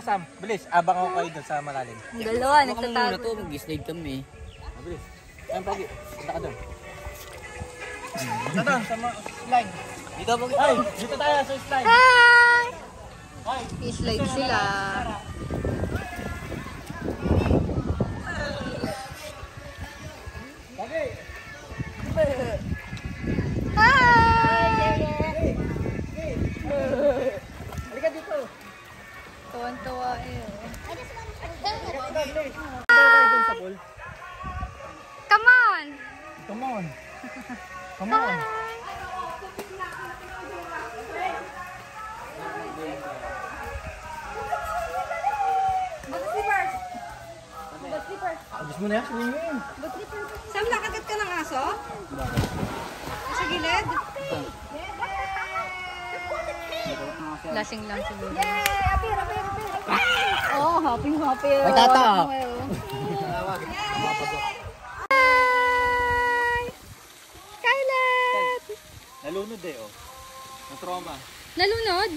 Sam. Bilis, abang ako kayo dun sa malalim. Ang dalawa, Baka muna nagtatago. to, mag-slide kami. Bilis. Ayun, Pagi. Punta ka dun. Punta dun, sa slide. Dito mo Ay, dito tayo sa slide. Hi! Ay, I-slide sila. Pagi. Come on. Abis mo na yan, swimming. Sam, nakagat ka ng aso? Sa gilid? Lasing lang siguro. Yay! Apir, apir, apir! Oh, happy happy. Ay, tata. Hi! Scarlett! Nalunod eh, oh. Na-trauma. Nalunod?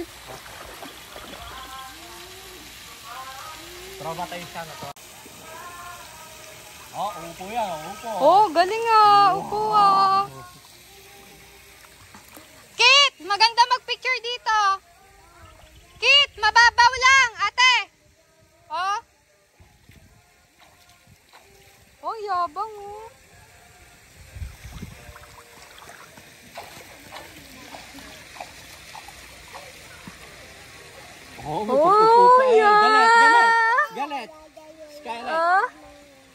Trauma tayo siya na to. Oh, upo yan, upo. Oh, galing ah. Upo ah. Kit, maganda magpicture dito. Kit, mababaw lang, ate. Oh. Oh, yabang oh. Oh, may Oh, eh. yeah. Galit, galit. Galit. Skylight. Ah,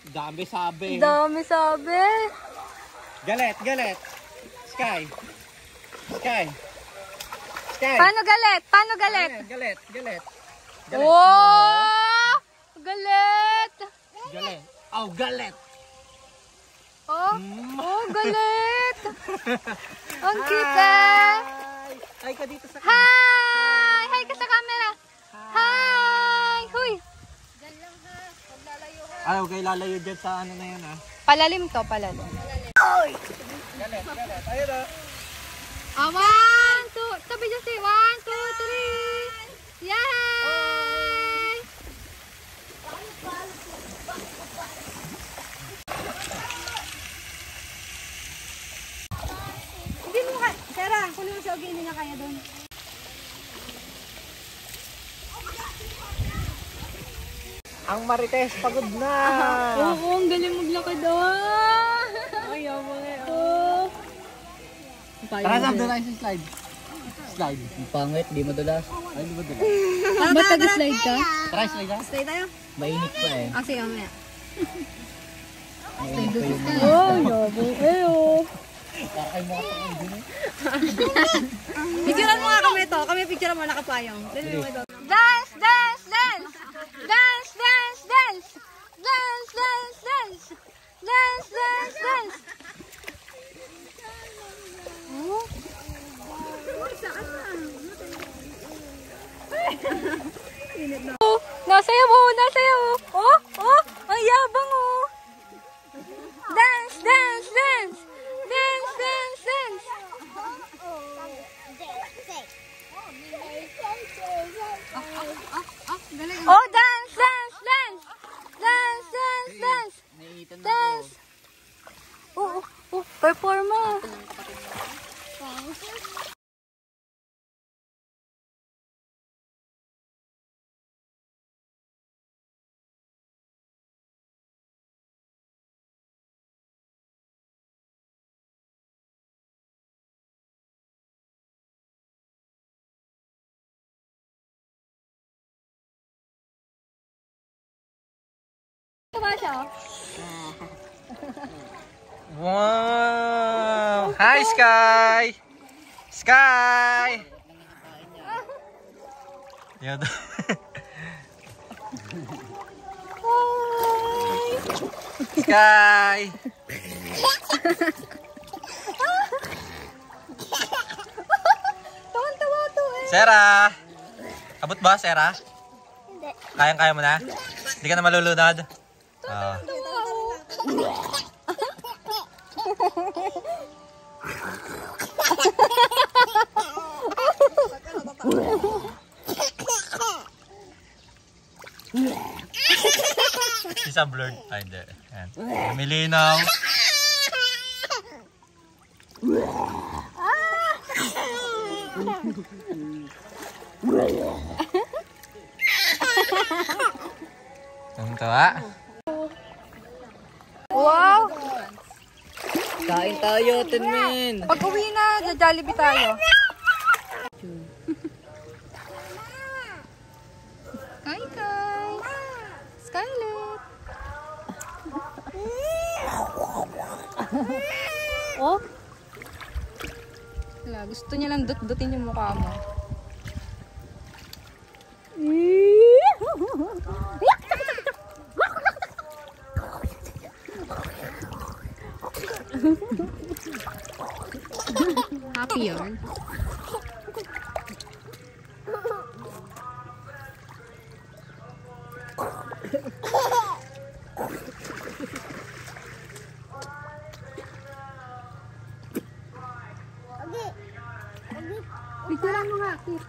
Dami sabi. dami sabi. Galit, galit. Sky. Sky. Sky. Paano galit? Paano galit? Galit, galit, galit. Wow! Galit! Galit. Oh, galit. Oh, Mm. oh galit! Ang cute eh! Hi. Hi ka dito sa Hi! Hi ka sa camera! Hi! Huy! Ayaw kayo lalayo dyan sa ano na yun ah. Palalim to, palalim. Galit, galit. Ayun ah. Ah, one, two, tabi dyan si, one, two, three! Yay! Hindi mo ka. Sarah, kunin mo si Ogie, hindi na kaya doon. Ang Marites pagod na. Oo, ang galing maglakad ah! Ay, yawa nga. Oh. Tara, Sam, doon tayo sa slide. Slide. Ang pangit, di madalas. Ay, di ba doon? Ba't nag-slide ka? Tara, slide ah. Stay tayo. Mainit pa eh. Ah, sige, mamaya. Yung Oh, yabang eh oh. Para kayo mga eh. Picturean mo nga kami ito. Kami picture mo nakapayong. Dali mo ito. Dance, dance, dance! Dance, dance, dance! Dance, dance, dance! Dance, dance, dance! Oh? Nasayaw oh, nasayaw oh. Oh, oh, ang yabang oh. Oh, dance, dance, dance. Dance, dance, dance. Dance. Oh, oh, oh, perform mo. Wow! Hi, Sky! Sky! Yun. Sky! Tawan-tawa to eh. Sarah! Abot ba, Sarah? Hindi. Kayang-kaya mo na? Hindi ka na malulunod? Oo. Isa blurred. Ay, hindi. Ayan. Lumilinaw. Ang tawa. Wow! Kain tayo, Tinmin. Pag uwi na, Jollibee tayo. Kai Kai! Scarlett! oh? Wala, gusto niya lang dut-dutin yung mukha mo. Happy yarn. Picturean mo nga, Kit.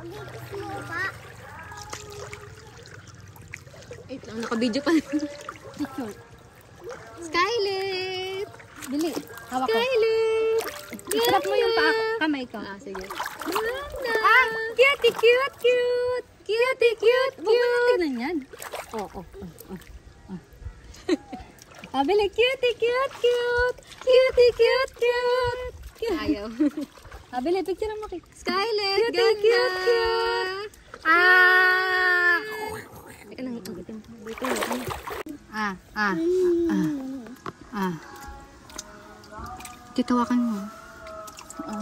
Wait lang, naka-video pa. Picture. Skylet! Dili, hawak ko. Skylet! Sarap mo yung paa kamay ko. Ah, sige. Ah, cute, cute, cute. Cute, cute, cute. Huwag mo na tignan yan. Oo, oh, oh, oh, oh. Ah, bili, cute, cute, cute. Cute, cute, cute. Ayaw. ah, bili, picture mo kay Skylet, cute, ganda. cute, cute. Ah! Teka lang, ko. Dito, Ah, ah, ah, ah. Titawakan mo.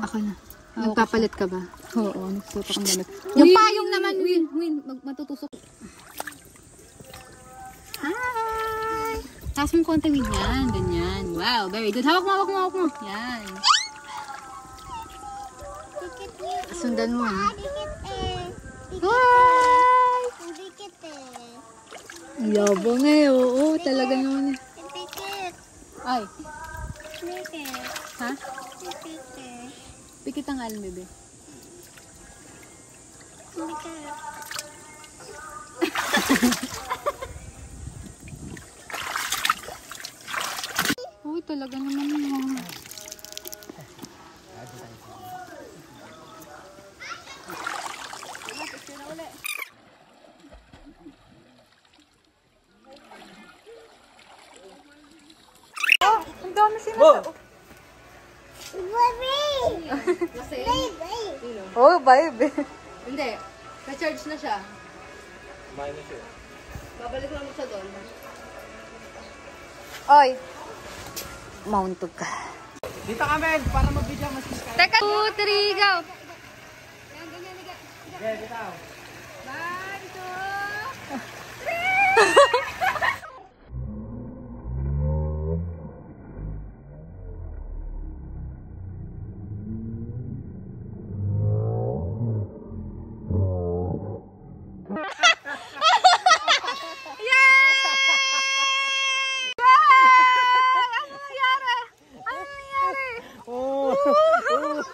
Ako na. Nagpapalit ka ba? Oo, nagsuot akong damit. Yung payong naman, Win. Win, mag matutusok. Hi! Taas mo konti, Win. Yan, ganyan. Wow, very good. Hawak mo, hawak mo, hawak mo. Yan. Sundan mo, ha? Hi! Yabang eh, oo. Talaga naman eh. Ay. Ha? Pikit ang alin, bebe. Uy, talaga naman yun. Oh, ang dami sila. Oh, Oh, vibe. Hindi. Na-charge na siya. Minus yun. Babalik lang siya doon. Oy. Mauntog ka. Dito kami, para mag-video mas iskay. Teka, 2, 3, go! Yan, ganyan, ganyan. Okay, dito. Bye, dito! 3!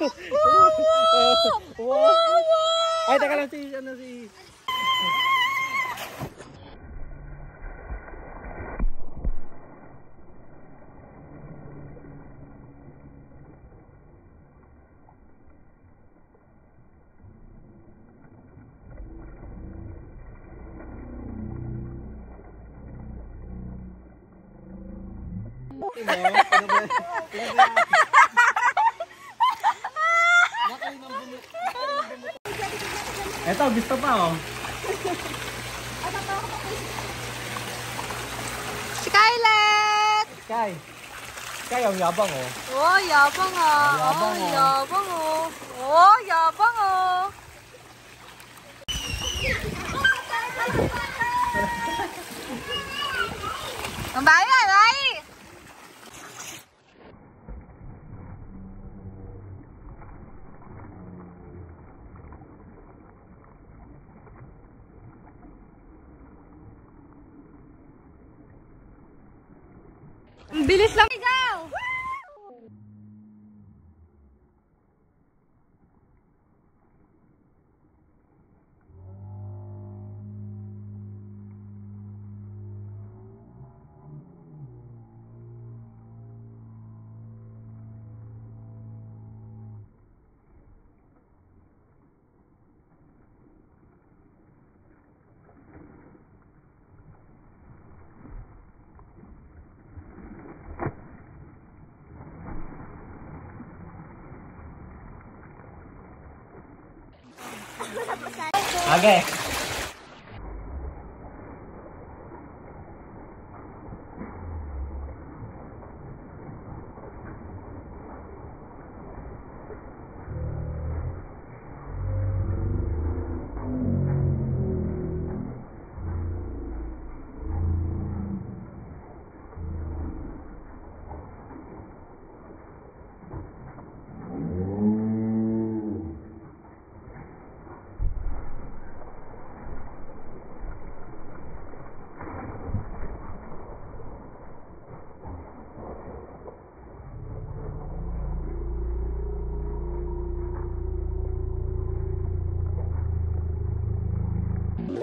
Wow! Ay, teka lang si, ano si... Eto, gusto pa oh. Skylet! Sky. Sky, ang yabang oh. Oh, yabang ah. Yabang, oh, yabang oh. Oh, yabang oh. Ang bayan, आगे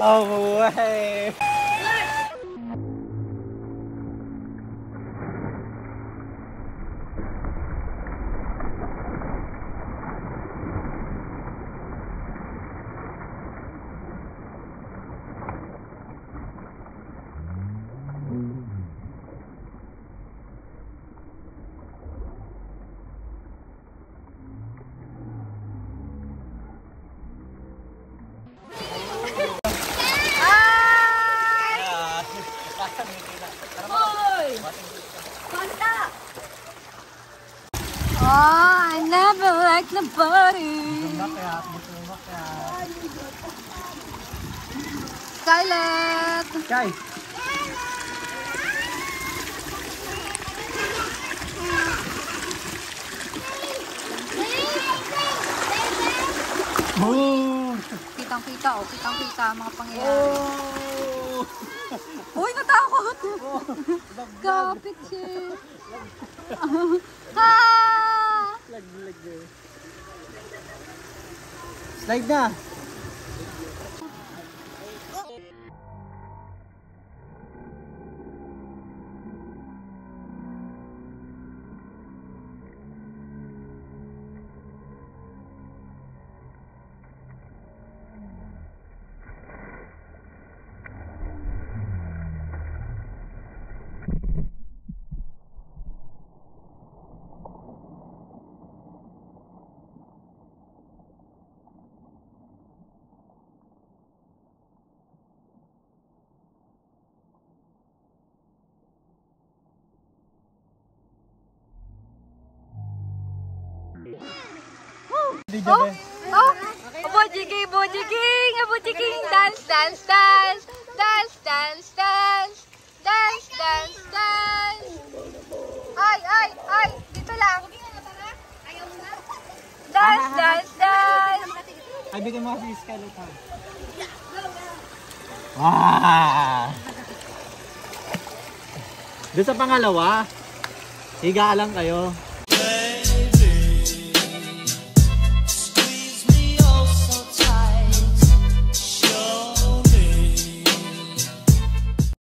Oh, way. Makyat. Skylet! Sky. Boom! Kitang-kita oh, kitang-kita ang mga pangyayari. Oh! Uy, natakot! Kapit siya. ha! Like that. Oh! Oh! Bojiking! Bojiking! Bojiking! Dance! Dance! Dance! Dance! Dance! Dance! Dance! Dance! Dance! Ay! Ay! Ay! Dito lang! Dance! Dance! Dance! Ay, bigyan mo kasi yung skeleton. Wow! Doon sa pangalawa, higa lang kayo.